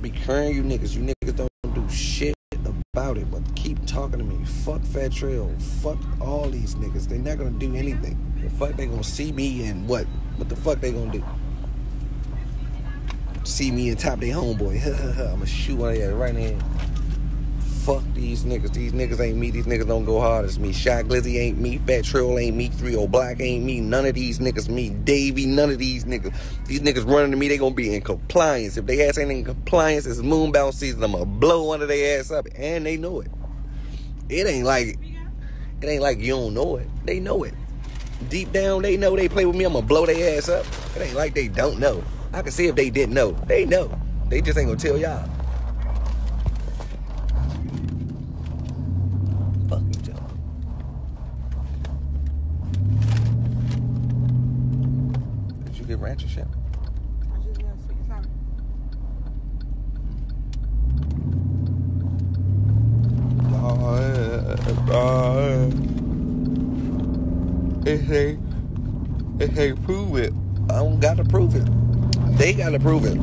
be clearing you niggas. You niggas don't do shit about it, but keep talking to me. Fuck Fat Trel. Fuck all these niggas. They not gonna do anything. The fuck they gonna see me and what? What the fuck they gonna do? See me and top their homeboy. I'ma shoot one of right in the head. Fuck these niggas. These niggas ain't me. These niggas don't go hard as me. Shy Glizzy ain't me. Fat Trel ain't me. 30 Black ain't me. None of these niggas me. Davey, none of these niggas. These niggas running to me, they gonna be in compliance. If they ass ain't in compliance, it's moon bounce season. I'ma blow of their ass up. And they know it. It ain't like it ain't like you don't know it. They know it. Deep down, they know they play with me. I'ma blow their ass up. It ain't like they don't know. I can see if they didn't know. They know. They just ain't gonna tell y'all. Fuck each other. Did you get ranch shit? And sour. Uh, uh, uh, it say, it say prove it. I don't gotta prove it. They gotta prove it.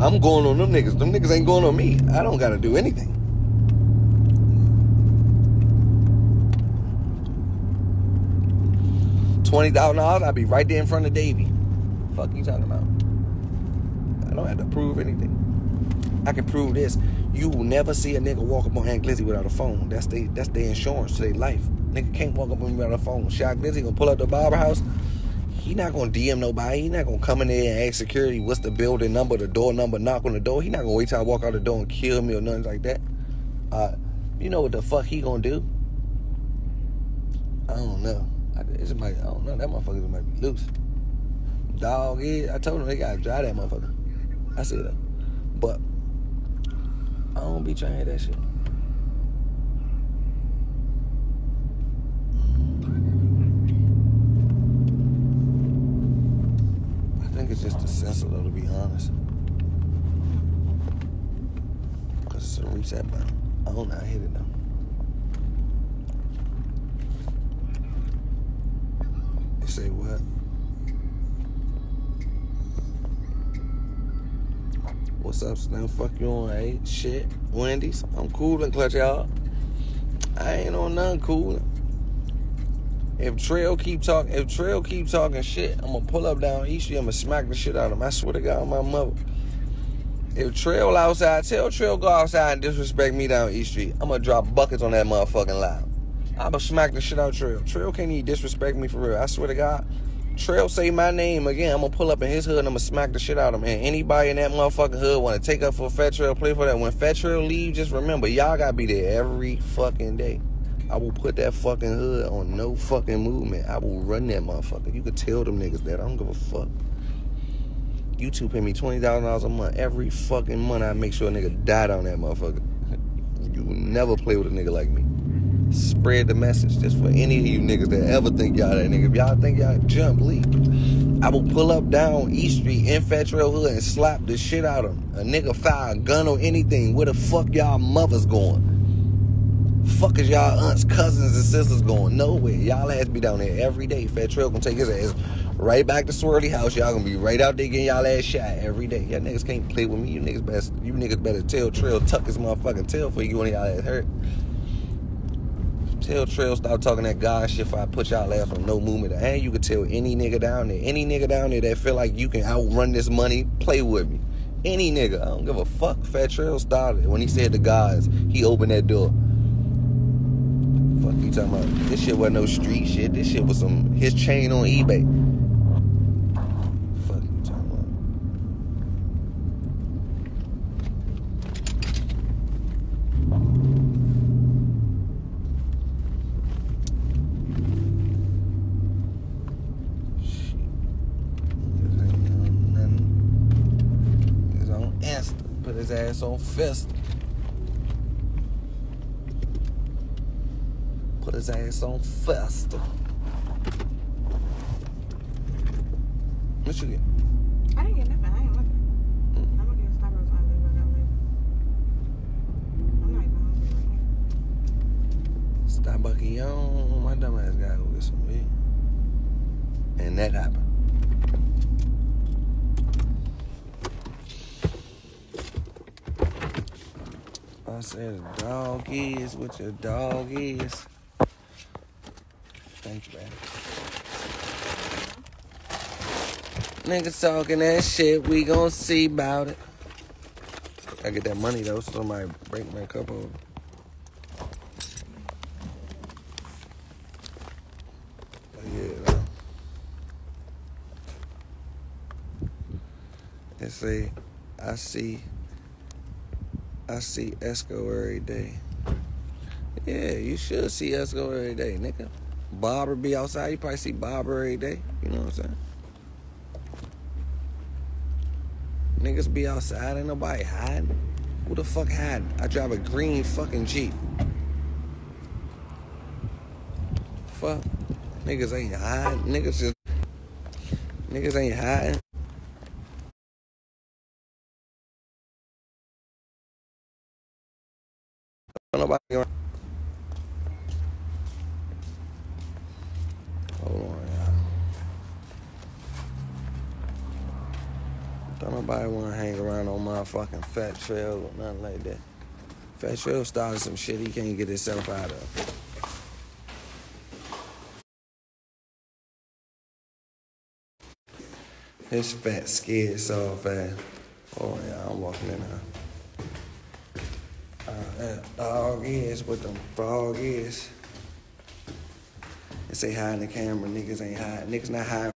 I'm going on them niggas. Them niggas ain't going on me. I don't gotta do anything. Twenty thousand dollars, I'll be right there in front of Davy. Fuck you talking about? I don't have to prove anything. I can prove this. You will never see a nigga walk up on Ant Glizzy without a phone. That's they that's their insurance to their life. Nigga can't walk up on me without a phone. Shy Glizzy gonna pull up the barber house. He not gonna DM nobody. He not gonna come in there and ask security what's the building number, the door number, knock on the door. He not gonna wait till I walk out the door and kill me or nothing like that. Uh, you know what the fuck he gonna do? I don't know. It might, I don't know. That motherfucker might be loose. Dog, yeah, I told him they gotta dry that motherfucker. I said that. But I don't be trying that shit. I think it's just a sensor though, to be honest. Cause it's a reset button. I don't know I hit it though. They say what? What's up, Slim? Fuck you on, hey? Shit. Wendy's. I'm coolin', clutch y'all. I ain't on none coolin'. If Trel keep talking, if Trel keep talking shit, I'm gonna pull up down East Street. I'm gonna smack the shit out of him. I swear to God, my mother. If Trel outside, tell Trel go outside and disrespect me down East Street. I'm gonna drop buckets on that motherfucking loud. I'm gonna smack the shit out of Trel. Trel can't even disrespect me for real. I swear to God. Trel say my name again. I'm gonna pull up in his hood and I'm gonna smack the shit out of him. And anybody in that motherfucking hood wanna take up for Fat Trel, play for that. When Fat Trel leave, just remember, y'all gotta be there every fucking day. I will put that fucking hood on no fucking movement. I will run that motherfucker. You could tell them niggas that. I don't give a fuck. YouTube pay me twenty thousand dollars a month every fucking month. I make sure a nigga died on that motherfucker. You will never play with a nigga like me. Spread the message just for any of you niggas that ever think y'all that nigga. If y'all think y'all jump, leave. I will pull up down East Street in Fat Trel Hood and slap the shit out of. A nigga fire a gun or anything. Where the fuck y'all mothers going? Fuck is y'all aunts, cousins, and sisters going? Nowhere. Y'all ass be down there every day. Fat Trel gonna take his ass right back to Swirly House. Y'all gonna be right out there getting y'all ass shot every day. Y'all niggas can't play with me. You niggas best you niggas better tell Trel tuck his motherfucking tail for you when y'all ass hurt. Tell Trel stop talking that God shit if I put y'all ass on no movement. And you can tell any nigga down there, any nigga down there that feel like you can outrun this money, play with me. Any nigga. I don't give a fuck. Fat Trel started. When he said the gods, he opened that door. Fuck you talking about? This shit wasn't no street shit. This shit was some his chain on eBay. Fuck you talking about? Shit. Niggas ain't on nothing. Niggas on Insta. Put his ass on Fist. Put his ass on Festa. What you get? I didn't get nothing. I ain't looking. Mm. I'm gonna get Starbucks when I leave. I leave. I'm not even hungry right now. Starbucks on. My dumb ass gotta go get some weed. And that happened. Said dog is what your dog is. Thank you, man. Niggas talking that shit, we gon' see about it. I get that money though, so somebody break my cup over. Though. They say, I see, I see Esco every day. Yeah, you should see Esco every day, nigga. Bobber be outside, you probably see Bobber every day. You know what I'm saying? Niggas be outside, ain't nobody hiding. Who the fuck hiding? I drive a green fucking Jeep. Fuck. Niggas ain't hiding. Niggas just. Niggas ain't hiding. Nobody. Hold on. Don't nobody want to hang around on my fucking fat Trel or nothing like that. Fat Trel started some shit he can't get himself out of. His fat scared so fast. Oh yeah, I'm walking in now. Uh, dog is what the frog is. They say hide in the camera, niggas ain't high. Niggas not hiding